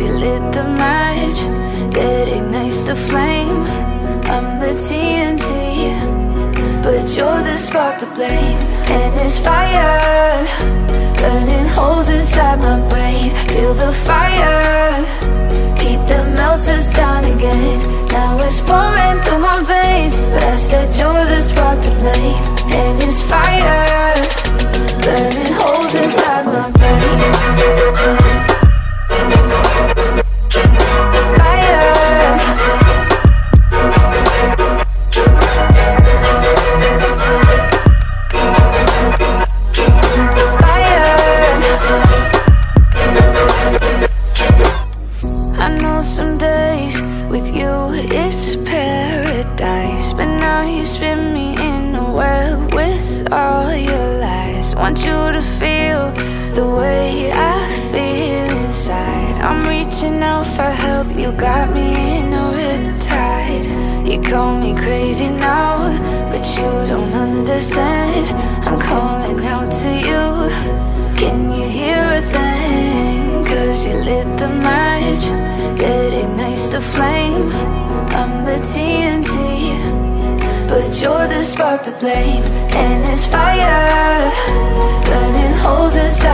You lit the match. That ignites the flame. I'm the TNT But you're the spark to blame. And it's fire. Burning holes inside my brain. Feel the fire. Heat that melts us down again. Now it's pouring through my veins. But I said you're the spark to blame some days with you is paradise. But now you spin me in a web with all your lies. Want you to feel the way I feel inside. I'm reaching out for help, you got me in a riptide You call me crazy now, but you don't understand. I'm calling lit the match. That ignites the flame. I'm the TNT But you're the spark to blame. And it's fire. Burning holes inside